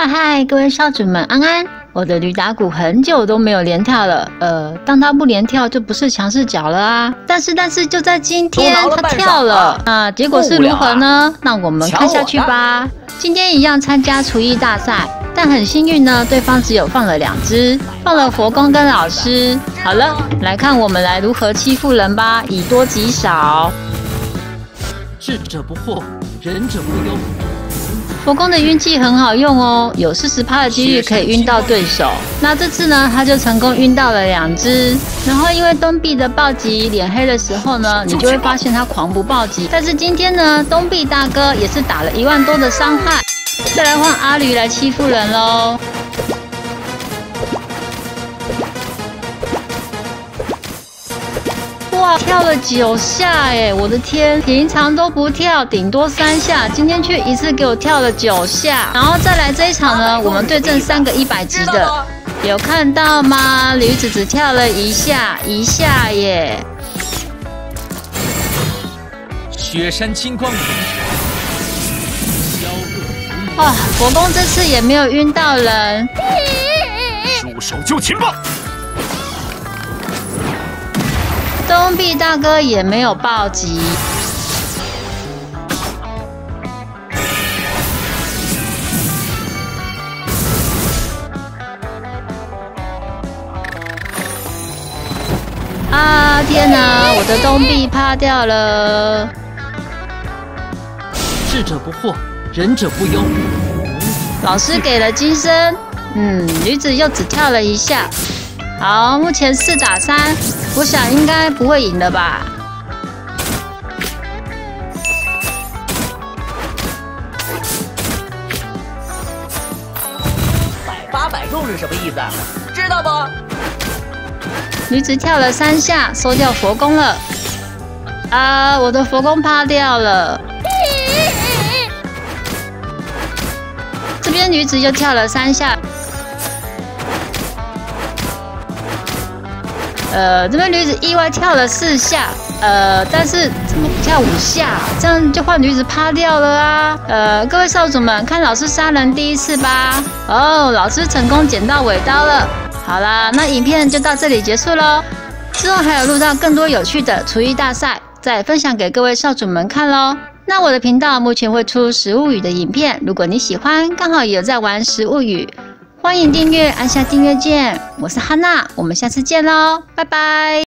嗨嗨，各位少主们，安安！我的驴打鼓很久都没有连跳了，呃，当它不连跳就不是强势脚了啊。但是但是就在今天它跳了，那结果是如何呢？那我们看下去吧。今天一样参加厨艺大赛，但很幸运呢，对方只有放了两只，放了佛公跟老师。好了，来看我们来如何欺负人吧，以多击少。智者不惑，仁者不忧。佛公的运气很好用哦，有四十趴的几率可以晕到对手。那这次呢，他就成功晕到了两只。然后因为东壁的暴击脸黑的时候呢，你就会发现他狂不暴击。但是今天呢，东壁大哥也是打了一万多的伤害。再来换阿驴来欺负人喽。哇，跳了九下哎！我的天，平常都不跳，顶多三下，今天却一次给我跳了九下。然后再来这一场呢，我们对阵三个一百级的，有看到吗？驴子只跳了一下，一下耶！雪山金光哇，国公这次也没有晕到人，束手就擒吧！东壁大哥也没有暴击。啊天哪！我的东壁趴掉了。智者不惑，仁者不忧。老师给了金身，嗯，女子又只跳了一下。好，目前四打三，我想应该不会赢的吧。百发百中是什么意思？知道不？女子跳了三下，收掉佛功了。啊，我的佛功趴掉了。这边女子又跳了三下。呃，这边女子意外跳了四下，呃，但是怎么不跳五下？这样就换女子趴掉了啊！呃，各位少主们，看老师杀人第一次吧。哦，老师成功捡到尾刀了。好啦，那影片就到这里结束喽。之后还有录到更多有趣的厨艺大赛，再分享给各位少主们看喽。那我的频道目前会出食物语的影片，如果你喜欢，刚好有在玩食物语。欢迎订阅，按下订阅键。我是哈娜，我们下次见喽，拜拜。